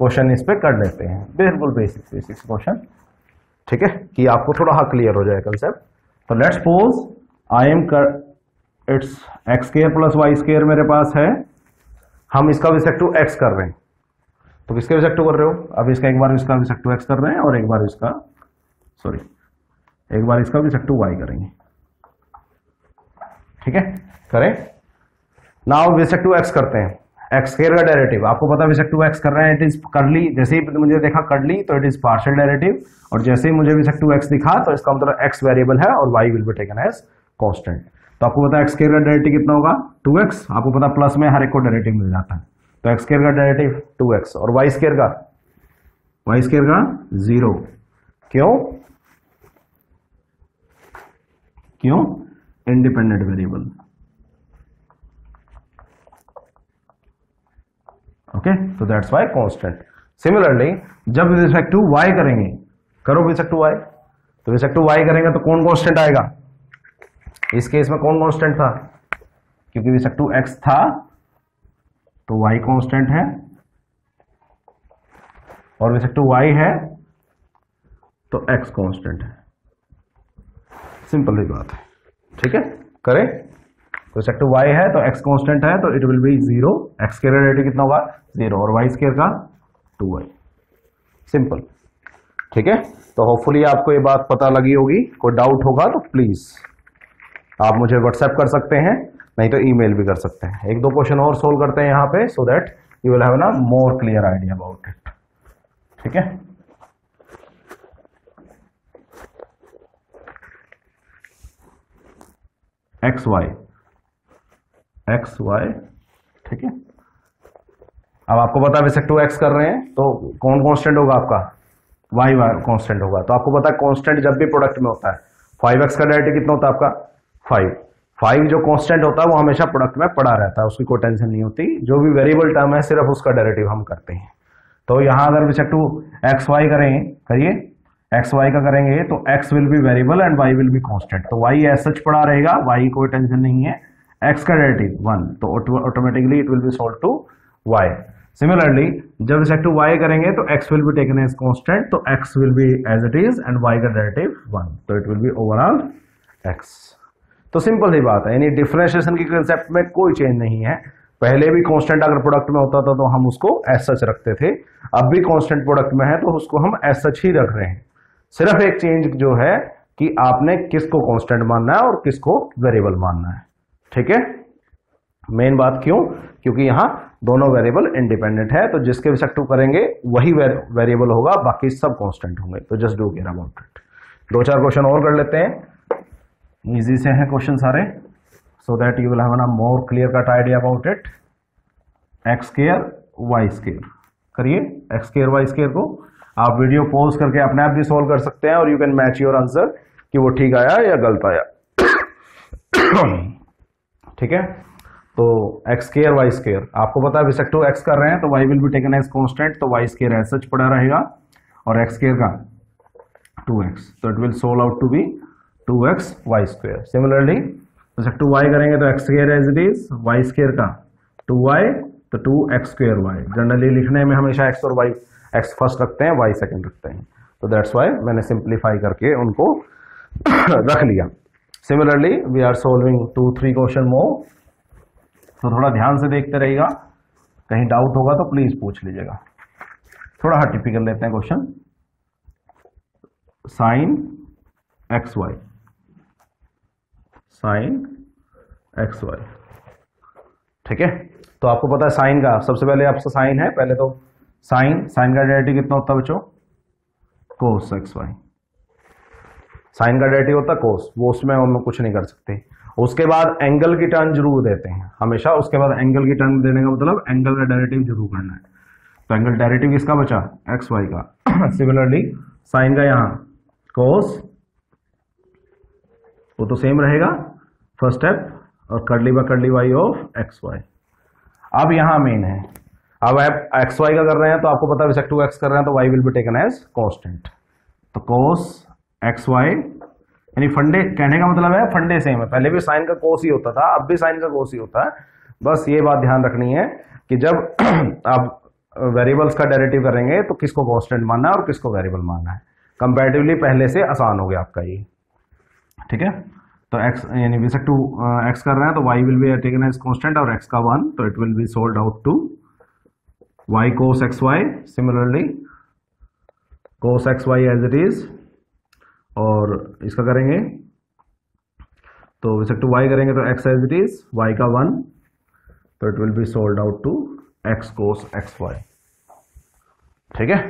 Question इस पे कर लेते हैं। बिल्कुल बेसिक बेसिक क्वेश्चन। ठीक है? कि आपको थोड़ा हाँ क्लियर हो जाए कंसेप्ट तो लेट्स सपोज़ आई एम कर it's x square plus y square मेरे पास है। हम इसका विसेक्टिव एक्स कर रहे हैं। तो किसके विसेक्टिव कर रहे हो? अब इसका एक बार इसका विसेक्टिव एक्स कर रहे हैं और एक बार इसका सॉरी एक बार इसका विसेक्टिव वाई करेंगे। ठीक है? करें? नाउ विसेक्टिव एक्स करते हैं। एक्स स्केयर का डेरिवेटिव आपको पता विसेक्टिव एक्स कर रहे हैं इट इज़ कर ली, जैसे ही मुझे देखा कर ली तो इट इज़ पार्शियल डेरिवेटिव और जैसे ही मुझे विसेक्टिव एक्स दिखा तो इसका मतलब एक्स वेरिएबल है और y will be taken as constant तो आपको पता एक्स स्केयर का डेरिवेटिव कितना होगा? टू एक्स आपको पता प्लस में हर एक को डेरिवेटिव मिल जाता है। तो एक्स स्केयर का डेरिवेटिव टू एक्स और वाई स्केयर का? वाई स्केयर का ज़ीरो क्यों? क्यों? इंडिपेंडेंट वेरिएबल ओके तो दैट्स वाई कांस्टेंट सिमिलरली जब रिस्पेक्ट टू वाई करेंगे, करो रिस्पेक्ट टू वाई तो रिस्पेक्ट टू वाई करेंगे तो कौन कांस्टेंट आएगा? इस केस में कौन कांस्टेंट था? क्योंकि रिस्पेक्ट टू एक्स था तो वाई कॉन्स्टेंट है। और रिस्पेक्ट टू वाई है तो एक्स कॉन्स्टेंट है। सिंपल ही बात है। ठीक है? करें? तो सेक्टर वाई है तो एक्स कॉन्स्टेंट है तो it will be zero x के रेडियो कितना होगा? ज़ीरो और वाई स्केयर का टू वाई सिंपल ठीक है? तो होपफुली आपको ये बात पता लगी होगी। कोई डाउट होगा तो प्लीज़ आप मुझे व्हाट्सएप कर सकते हैं, नहीं तो ईमेल भी कर सकते हैं। एक दो क्वेश्चन और सोल्व करते हैं यहाँ पे so that you will have ना more clear idea about it ठीक है? एक्स वाई एक्स वाई ठीक है? अब आपको पता है टू एक्स कर रहे हैं तो कौन कॉन्स्टेंट होगा आपका? वाई वाई कांस्टेंट होगा। तो आपको पता है कांस्टेंट जब भी प्रोडक्ट में होता है फाइव एक्स का डेरिवेटिव कितना होता है आपका? फाइव फाइव जो कांस्टेंट होता है, वो हमेशा प्रोडक्ट में पड़ा रहता है, उसकी कोई टेंशन नहीं होती। जो भी वेरिएबल टर्म है, सिर्फ़ उसका डेरिवेटिव हम करते हैं। तो यहाँ अगर विसेक टू एक्स वाई करें, करिए। एक्स वाई का करेंगे तो x will be variable and y will be constant तो वाई एज सच पड़ा रहेगा वाई कोई टेंशन नहीं है। एक्स का डेरिवेटिव वन तो automatically it will be solve to y similarly जब रिस्पेक्ट टू वाई करेंगे तो x will be taken as constant तो x will be as it is and y का डेरिवेटिव वन तो it will be overall x तो simple ही बात है। यानी डिफरेंशिएशन की कंसेप्ट में कोई चेंज नहीं है। पहले भी कांस्टेंट अगर प्रोडक्ट में होता था तो हम उसको एस सच रखते थे। अब भी कांस्टेंट प्रोडक्ट में है तो उसको हम एस सच ही रख रहे हैं। सिर्फ़ एक चेंज जो है कि आपने किसको कांस्टेंट मानना है और किसको वेरिएबल मानना है। ठीक है? मेन बात क्यों? क्योंकि यहाँ दोनों वेरिएबल इंडिपेंडेंट है तो जिसके रिस्पेक्टिव करेंगे, वही वेरिएबल होगा, बाकी सब कांस्टेंट होंगे। तो just do care about it दो चार क्वेश्चन और कर लेते हैं। इजी से हैं क्वेश्चन सारे। So that you will have a more clear cut idea about it x square y square करिए एक्स स्केयर वाई स्केयर को। आप वीडियो पोज करके अपने आप भी सोल्व कर सकते हैं और you can match your answer कि वो ठीक आया या गलत आया। ठीक है? तो एक्स स्केयर वाई स्केयर आपको पता है विसेक्टो एक्स कर रहे हैं तो y will be taken as constant तो वाई स्केयर एज सच पड़ा रहेगा। और एक्स स्केयर का? टू एक्स तो it will solve out to be two x y square similarly विसेक्टो y करेंगे तो x square as it is y square का? To Y तो two x square y generally लिखने में हमेशा एक्स और वाई एक्स फ़र्स्ट रखते हैं वाई सेकेंड रखते हैं। तो दैट्स वाई मैंने सिंप्लीफाई करके उनको रख लिया। Similarly we are solving two three question more तो थोड़ा ध्यान से देखते रहिएगा। कहीं डाउट होगा तो प्लीज़ पूछ लीजिएगा। थोड़ा टिपिकल लेते हैं question sine x y sine x y ठीक है? तो आपको पता है साइन का, सबसे पहले आपसे साइन है, पहले तो साइन साइन का डेरिवेटिव कितना होता है बच्चों? कोस एक्स वाई साइन का डेरिवेटिव होता, कोस, वो उसमें हम कुछ नहीं कर सकते। उसके बाद एंगल की टर्न ज़रूर देते हैं, हमेशा। उसके बाद एंगल की टर्न देने का मतलब एंगल का डेरिवेटिव ज़रूर करना है। तो एंगल डेरिवेटिव किसका बचा? एक्स वाई का। सिमिलरली साइन का यहाँ, कोस, वो तो सेम रहेगा। फ़र्स्ट स्टेप और curly by curly y of x y अब यहाँ मेन है। अब आप एक्स वाई का कर रहे हैं तो आपको पता है टू एक्स कर रहे हैं तो y will be taken as constant तो कोस एक्स वाई यानी फंडे कहने का मतलब है फंडे सेम है। पहले भी साइन का कोस ही होता था, अब भी साइन का कोस ही होता है। बस ये बात ध्यान रखनी है कि जब आप वेरिएबल्स का डेरिवेटिव करेंगे तो किसको कांस्टेंट मानना है और किसको वेरिएबल मानना है। कंपेरेटिवली पहले से आसान हो गया आपका ये। ठीक है? तो x, यानी विसक टू x कर रहे हैं तो y will be taken as constant और x का वन तो it will be solved out to y cos xy similarly cos xy as it is और इसका करेंगे। तो विसक टू y करेंगे तो x as it is y का वन तो it will be solved out to x cos x y ठीक है?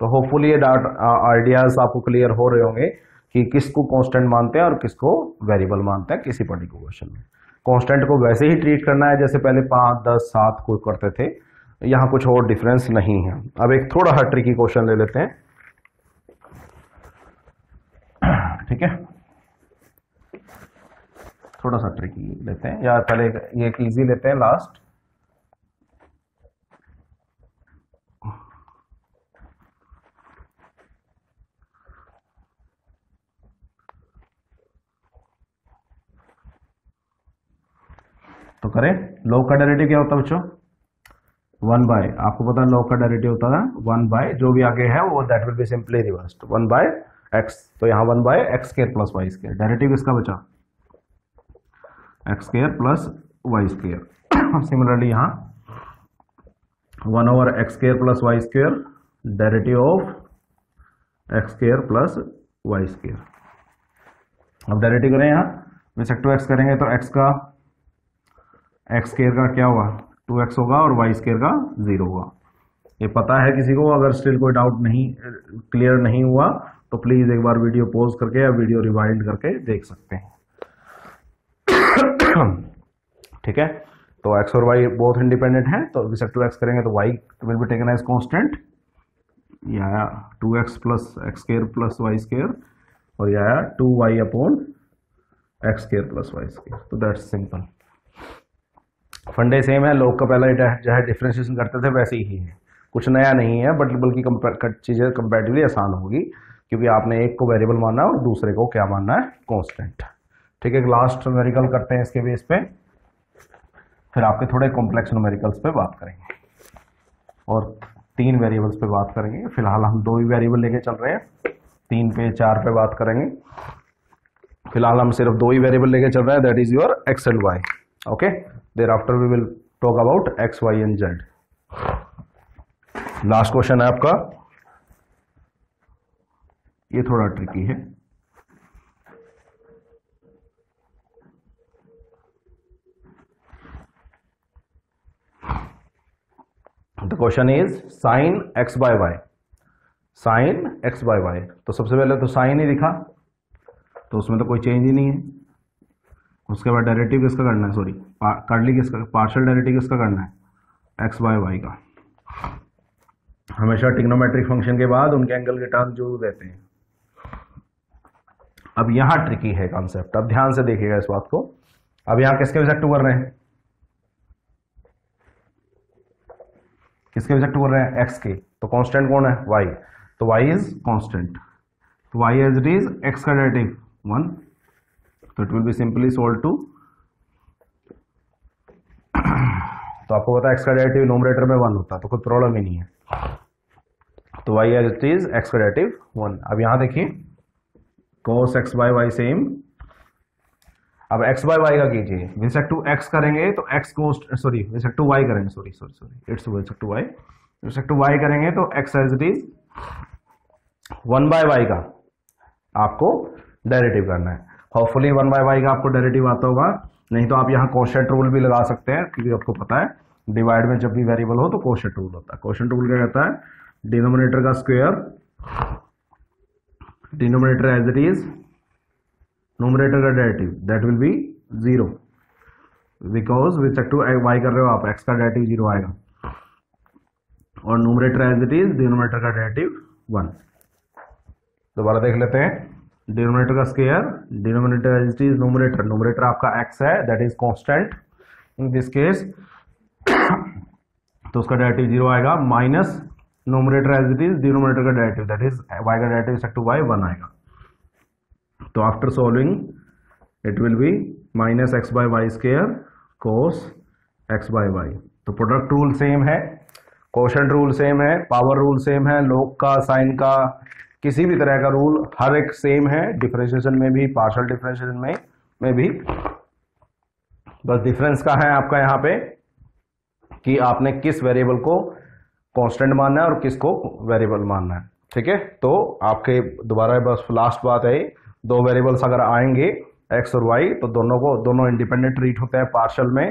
तो होपफुली ये डाट आइडियाज़ आपको क्लियर हो रहे होंगे कि किसको कांस्टेंट मानते हैं और किसको वेरिएबल मानते हैं किसी पर्टिकुलर क्वेश्चन में। कांस्टेंट को वैसे ही ट्रीट करना है, जैसे पहले पाँच, दस, सात को करते थे। यहाँ कुछ और डिफरेंस नहीं है। अब एक थोड़ा सा ट्रिकी क्वेश्चन ले लेते हैं। ठीक है? थोड़ा सा ट्रिकी लेते हैं। या पहले ये एक इजी लेते हैं लास्ट तो करें लॉग का डेरिवेटिव क्या होता है बच्चों? वन बाय आपको पता है लॉग का डेरिवेटिव होता है वन बाय जो भी आगे है, वो that will be simply reversed one by x तो यहाँ one by x square plus y square derivative इसका बचा? X square plus y square similarly यहाँ one over x square plus y square derivative of x square plus y square अब derivative करें यहाँ. विसेक्ट to x करेंगे तो x का x square का क्या होगा? टू एक्स होगा और वाई स्केयर का ज़ीरो होगा. ये पता है किसी को, अगर स्टिल कोई डाउट नहीं क्लियर नहीं हुआ तो प्लीज़ एक बार वीडियो पॉज करके या वीडियो रिवाइंड करके देख सकते हैं। ठीक है? तो एक्स और वाई बोथ इंडिपेंडेंट है तो विसेट टू एक्स करेंगे तो y will be taken as constant या two x plus x square plus y square और या two y upon x square plus y square तो दैट्स सिंपल फंडे सेम है, लोग का पहला जो है डिफ्रेंशिएशन करते थे, वैसे ही है। कुछ नया नहीं है बट बल्कि चीज़ें कंपेरेटिवली आसान होगी। क्योंकि आपने एक को वेरिएबल मानना है और दूसरे को क्या मानना है? कॉन्स्टेंट ठीक है लास्ट न्यूमेरिकल करते हैं इसके बेस पे। फिर आपके थोड़े कॉम्प्लेक्स न्यूमेरिकल्स पे बात करेंगे। और तीन वेरिएबल्स पे बात करेंगे। फ़िलहाल हम दो ही वेरिएबल लेके चल रहे हैं। तीन पे, चार पे बात करेंगे। फ़िलहाल हम सिर्फ़ दो ही वेरिएबल लेके चल रहे हैं that is your x and y okay thereafter we will talk about x y and z last question है आपका। ये थोड़ा ट्रिकी है। The question is sine x by y sine x by y तो सबसे पहले तो साइन ही दिखा। तो उसमें तो कोई चेंज ही नहीं है। उसके बाद डेरिवेटिव किसका करना है? सॉरी कर्ली किसका पार्शियल डेरिवेटिव किसका करना है? एक्स बाय वाई का। हमेशा टिग्नोमेट्रिक फ़ंक्शन के बाद उनके एंगल के टर्म जो देते हैं। अब यहाँ ट्रिकी है कॉन्सेप्ट अब ध्यान से देखिएगा इस बात को। अब यहाँ किसके विजेक्ट कर रहे हैं? किसके विजेक्ट कर रहे हैं? एक्स के। तो कांस्टेंट कौन है? वाई तो वाई इज़ कांस्टेंट तो y as it is x का डेरिवेटिव वन तो it will be simply solve to तो आपको पता है एक्स का डेरिवेटिव नोमरेटर में वन होता है तो कोई प्रॉब्लम ही नहीं है। तो Y as it is x का डेरिवेटिव वन अब यहाँ देखिए। Cos x by Y same अब एक्स बाय वाई का कीजिए। विसेक टू एक्स करेंगे तो एक्स को सॉरी विसेक टू वाई करेंगे। Sorry sorry sorry it's विसेक to Y विसेक to Y करेंगे तो x as it is one by Y का आपको डेरिटिव करना है। होपफुली वन बाय वाई का आपको डेरिटिव आता होगा। नहीं तो आप यहाँ कोशेंट रूल भी लगा सकते हैं, क्योंकि आपको पता है डिवाइड में जब भी वेरिएबल हो तो कोशेंट रूल होता है। कोशेंट रूल क्या कहता है? डिनोमिनेटर का square denominator as it is numerator का derivative that will be zero because with to y कर रहे हो आप एक्स का डेरिटिव ज़ीरो आएगा. और numerator as it is denominator का डेरिटिव वन दोबारा देख लेते हैं. डिनोमिनेटर का square denominator as it is numerator numerator आपका एक्स है that is constant in this case तो उसका डेरिटिव ज़ीरो आएगा minus numerator as it is denominator का डेरिटिव दैट इज़ वाई का derivative set to y one आएगा। तो after solving it will be minus x by y square cos x by y तो product rule same है question rule same है power rule same है log का sign का, किसी भी तरह का रूल हर एक सेम है डिफ्रेंशिएशन में भी पार्शियल डिफ्रेंशिएशन में में भी। बस डिफरेंस का है आपका यहाँ पे, कि आपने किस वेरिएबल को कांस्टेंट मानना है और किसको वेरिएबल मानना है। ठीक है? तो आपके दोबारा बस लास्ट बात है। दो वेरिएबल्स अगर आएँगे एक्स और वाई तो दोनों को, दोनों इंडिपेंडेंट ट्रीट होते हैं पार्शल में।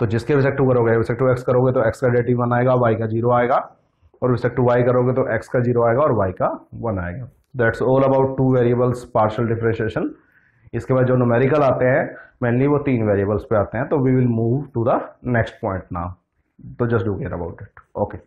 तो जिसके रिसेक्ट करोगे रिसेक्ट एक्स करोगे तो एक्स का डेटिव वन आएगा वाई का ज़ीरो आएगा। और रिसेक्ट वाई करोगे तो एक्स का ज़ीरो आएगा और वाई का वन आएगा। That's all about two variables partial differentiation इसके बाद जो न्यूमेरिकल आते हैं मेनली वो तीन वेरिएबल्स पे आते हैं। तो we will move to the next point now तो just do care about it okay